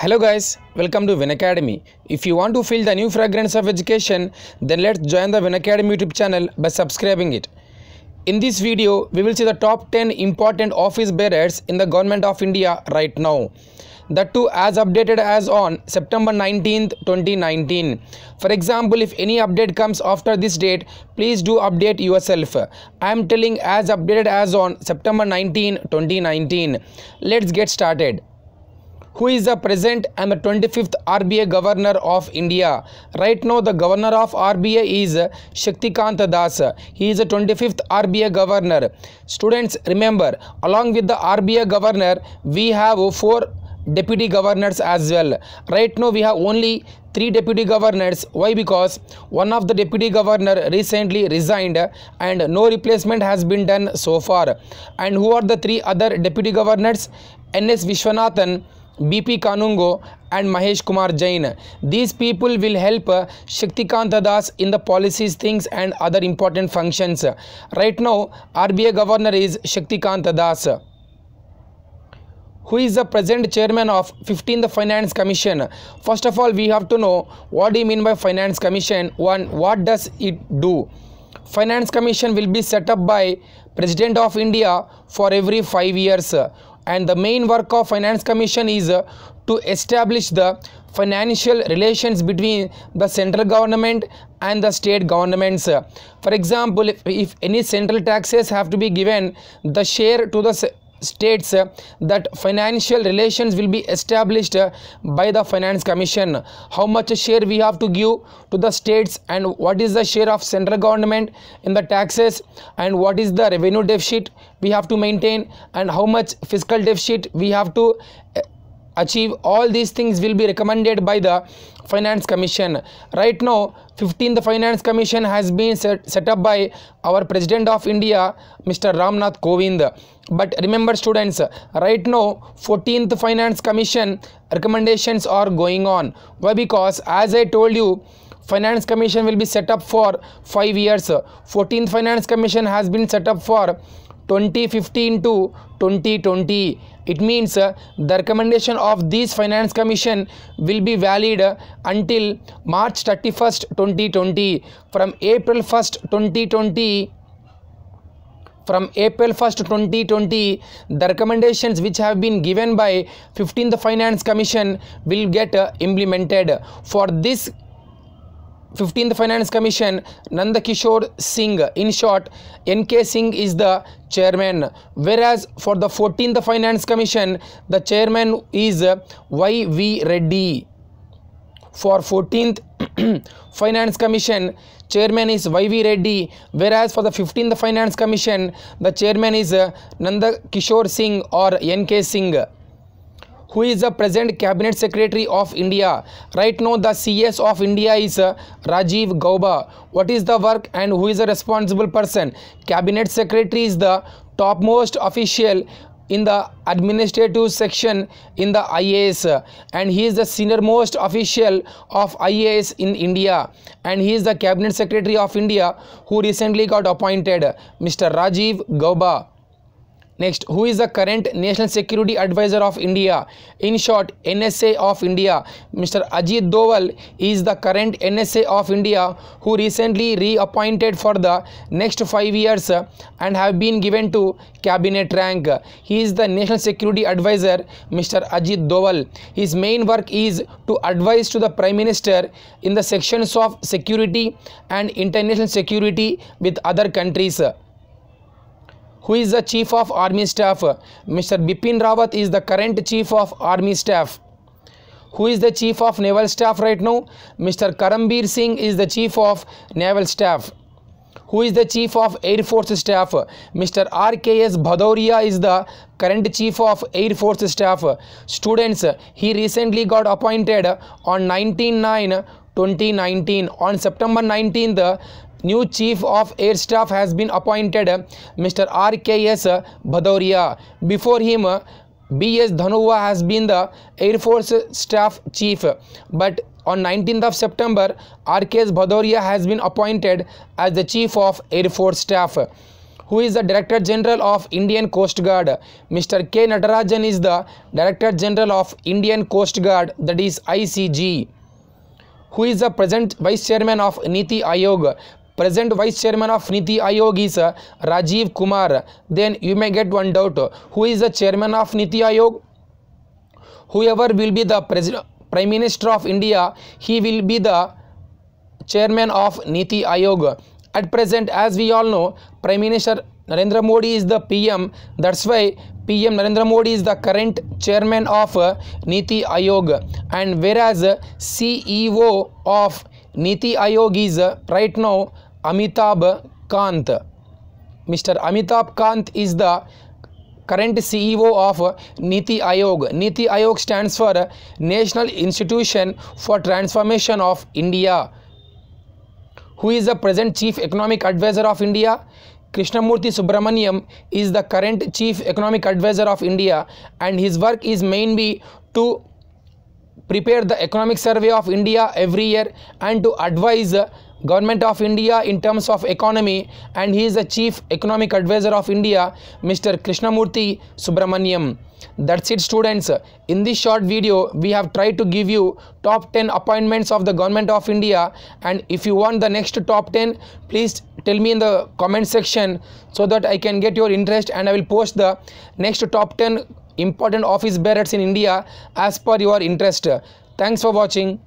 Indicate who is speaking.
Speaker 1: Hello guys, welcome to Win Academy. If you want to feel the new fragrance of education, then let's join the Win Academy YouTube channel by subscribing it. In this video, we will see the top 10 important office bearers in the government of India right now. That too as updated as on September 19th, 2019. For example, if any update comes after this date, please do update yourself. I am telling as updated as on September 19, 2019. Let's get started who is the present and the 25th RBI Governor of India. Right now, the Governor of RBI is Shaktikant Das. He is the 25th RBI Governor. Students, remember, along with the RBI Governor, we have four deputy governors as well. Right now, we have only three deputy governors. Why? Because one of the deputy governor recently resigned and no replacement has been done so far. And who are the three other deputy governors? N.S. Vishwanathan. BP Kanungo and Mahesh Kumar Jain. These people will help uh, Shaktikant Das in the policies, things and other important functions. Right now, RBI Governor is Shaktikant Das. Who is the present chairman of 15th Finance Commission? First of all, we have to know what do you mean by Finance Commission? One, what does it do? Finance Commission will be set up by President of India for every five years and the main work of finance commission is uh, to establish the financial relations between the central government and the state governments. For example if, if any central taxes have to be given the share to the states uh, that financial relations will be established uh, by the finance commission. How much share we have to give to the states and what is the share of central government in the taxes and what is the revenue deficit we have to maintain and how much fiscal deficit we have to uh, achieve? All these things will be recommended by the finance commission. Right now 15th finance commission has been set, set up by our president of india mr ramnath kovind. But remember students right now 14th finance commission recommendations are going on. Why? Because as i told you finance commission will be set up for 5 years. 14th finance commission has been set up for 2015 to 2020 it means uh, the recommendation of this finance commission will be valid uh, until march 31st 2020 from april 1st 2020 from April 1st 2020 the recommendations which have been given by 15th Finance Commission will get uh, implemented. For this 15th Finance Commission Nanda Kishore Singh. In short NK Singh is the chairman. Whereas for the 14th Finance Commission the chairman is YV Reddy. For 14th Finance Commission chairman is YV Reddy. Whereas for the 15th Finance Commission the chairman is Nanda Kishore Singh or NK Singh who is the present cabinet secretary of india right now the cs of india is uh, rajiv gauba what is the work and who is the responsible person cabinet secretary is the topmost official in the administrative section in the IAS and he is the senior most official of IAS in India and he is the cabinet secretary of India who recently got appointed Mr. Rajiv Gauba. Next, who is the current National Security Advisor of India? In short, NSA of India. Mr. Ajit Doval is the current NSA of India who recently reappointed for the next five years and have been given to cabinet rank. He is the National Security Advisor, Mr. Ajit Doval. His main work is to advise to the Prime Minister in the sections of security and international security with other countries who is the chief of army staff? Mr bipin rawat is the current chief of army staff. Who is the chief of naval staff right now? Mr karambir singh is the chief of naval staff. Who is the chief of air force staff? Mr rks bhadauria is the current chief of air force staff. Students he recently got appointed on 19 9 2019 on september 19th new chief of air staff has been appointed mr rks bhadauria before him bs dhanoa has been the air force staff chief but on 19th of september rks bhadauria has been appointed as the chief of air force staff who is the Director General of Indian Coast Guard. Mr. K. Natarajan is the Director General of Indian Coast Guard, that is ICG. Who is the present Vice Chairman of Niti Aayog? Present Vice Chairman of Niti Aayog is uh, Rajiv Kumar. Then you may get one doubt. Who is the Chairman of Niti Aayog? Whoever will be the President, Prime Minister of India, he will be the chairman of Niti Aayog. At present, as we all know, Prime Minister Narendra Modi is the PM. That's why PM Narendra Modi is the current chairman of uh, Niti Aayog. And whereas CEO of Niti Aayog is uh, right now Amitabh Kant. Mr. Amitabh Kant is the current CEO of Niti Aayog. Niti Aayog stands for National Institution for Transformation of India. Who is the present Chief Economic Advisor of India? Krishnamurthy Subramanian is the current Chief Economic Advisor of India and his work is mainly to prepare the economic survey of India every year and to advise government of India in terms of economy and he is the chief economic advisor of India Mr. Krishnamurthy Subramanian. That's it students. In this short video we have tried to give you top 10 appointments of the government of India and if you want the next top 10 please tell me in the comment section so that I can get your interest and I will post the next top 10 important office bearers in India as per your interest. Thanks for watching.